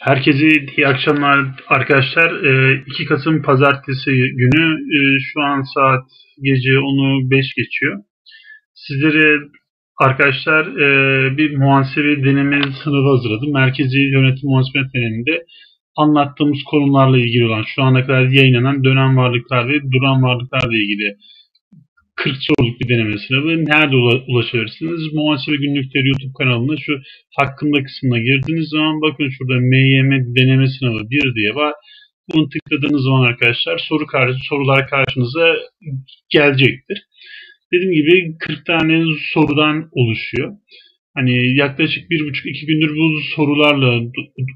Herkese iyi akşamlar arkadaşlar. Ee, 2 Kasım Pazartesi günü e, şu an saat gece 10'u 5 geçiyor. Sizlere arkadaşlar e, bir muhasebe deneme sınavı hazırladım. Merkezi Yönetim Muhasebe Denemi'nde anlattığımız konularla ilgili olan şu ana kadar yayınlanan dönem varlıklar ve duran varlıklarla ilgili 40 soruluk bir deneme sınavı. Nerede ulaşabilirsiniz? Muhasebe Günlükleri YouTube kanalında şu hakkında kısmına girdiğiniz zaman bakın şurada MYM deneme sınavı 1 diye var. Bunu tıkladığınız zaman arkadaşlar soru karşı, sorular karşınıza gelecektir. Dediğim gibi 40 tane sorudan oluşuyor. Hani yaklaşık 1,5-2 gündür bu sorularla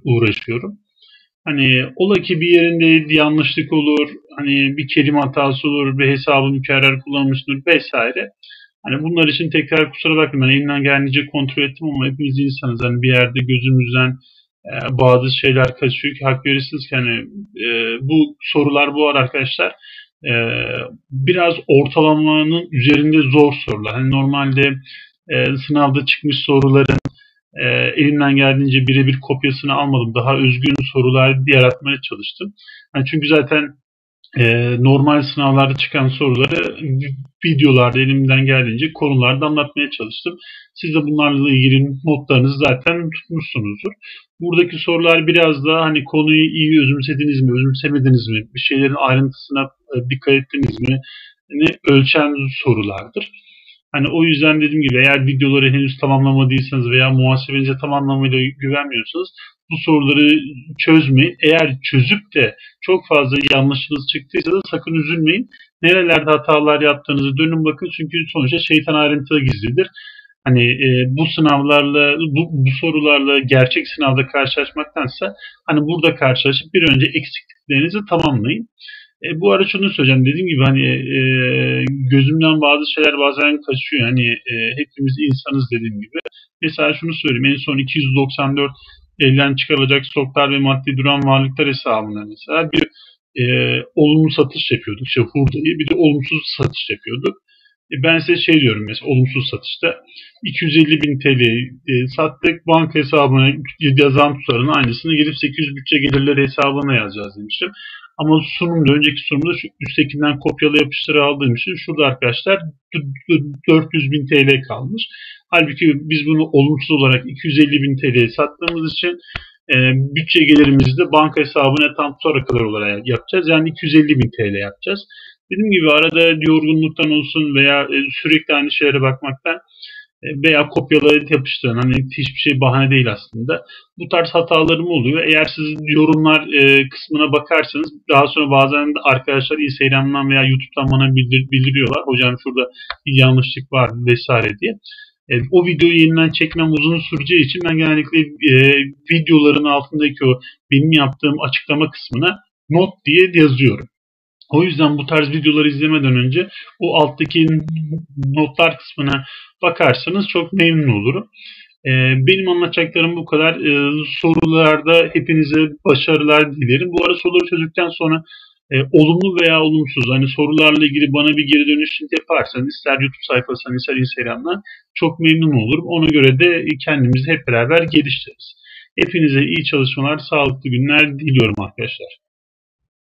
uğraşıyorum. Hani ola ki bir yerinde yanlışlık olur, hani bir kelime hatası olur, bir hesabı mükerrer kullanmıştır vesaire. Hani bunlar için tekrar kusura bakmayın. Ben elimden geldiğince kontrol ettim ama hepimiz insanız. Hani bir yerde gözümüzden e, bazı şeyler kaçıyor ki hak verirsiniz ki hani e, bu sorular bu ara arkadaşlar e, biraz ortalamanın üzerinde zor sorular. Hani normalde e, sınavda çıkmış soruların e, elimden geldiğince birebir kopyasını almadım. Daha özgün sorular yaratmaya çalıştım. Yani çünkü zaten e, normal sınavlarda çıkan soruları videolarda elimden geldiğince konularda anlatmaya çalıştım. Siz de bunlarla ilgili notlarınızı zaten tutmuşsunuzdur. Buradaki sorular biraz daha hani konuyu iyi özümsediniz mi, özümsemediniz mi, bir şeylerin ayrıntısına e, dikkat ettiniz mi ne ölçen sorulardır. Hani o yüzden dediğim gibi eğer videoları henüz tamamlamadıysanız veya muhasebenize tam anlamıyla güvenmiyorsanız bu soruları çözmeyin. Eğer çözüp de çok fazla yanlışınız çıktıysa da sakın üzülmeyin. Nerelerde hatalar yaptığınızı dönün bakın. Çünkü sonuçta şeytan ayrıntıda gizlidir. Hani e, bu sınavlarla, bu, bu sorularla gerçek sınavda karşılaşmaktansa hani burada karşılaşıp bir önce eksikliklerinizi tamamlayın. E, bu ara şunu söyleyeceğim. Dediğim gibi hani e, gözümden bazı şeyler bazen kaçıyor. Hani e, hepimiz insanız dediğim gibi. Mesela şunu söyleyeyim. En son 294 elden çıkarılacak stoklar ve maddi duran varlıklar hesabında mesela bir e, olumlu satış yapıyorduk. İşte hurdayı bir de olumsuz satış yapıyorduk. E, ben size şey diyorum mesela olumsuz satışta 250 bin TL e, sattık banka hesabına yazan tutarın aynısını gelip 800 bütçe gelirleri hesabına yazacağız demiştim. Ama sunumda, önceki sunumda şu üsttekinden kopyala yapıştırı aldığım için şurada arkadaşlar 400 bin TL kalmış. Halbuki biz bunu olumsuz olarak 250 bin TL sattığımız için e, bütçe gelirimizi de banka hesabına tam tutar kadar olarak yapacağız. Yani 250 bin TL yapacağız. Dediğim gibi arada yorgunluktan olsun veya e, sürekli aynı şeylere bakmaktan veya kopyalayıp yapıştıran hani hiçbir şey bahane değil aslında. Bu tarz hatalarım oluyor. Eğer siz yorumlar e, kısmına bakarsanız daha sonra bazen de arkadaşlar Instagram'dan veya YouTube'dan bana bildir, bildiriyorlar. Hocam şurada bir yanlışlık var vesaire diye. E, o videoyu yeniden çekmem uzun süreceği için ben genellikle e, videoların altındaki o benim yaptığım açıklama kısmına not diye yazıyorum. O yüzden bu tarz videoları izlemeden önce o alttaki notlar kısmına bakarsanız çok memnun olurum. Ee, benim anlatacaklarım bu kadar. Ee, sorularda hepinize başarılar dilerim. Bu arada soruları çözdükten sonra e, olumlu veya olumsuz hani sorularla ilgili bana bir geri dönüş yaparsanız ister YouTube sayfasından ister Instagram'dan çok memnun olurum. Ona göre de kendimizi hep beraber geliştiririz. Hepinize iyi çalışmalar, sağlıklı günler diliyorum arkadaşlar.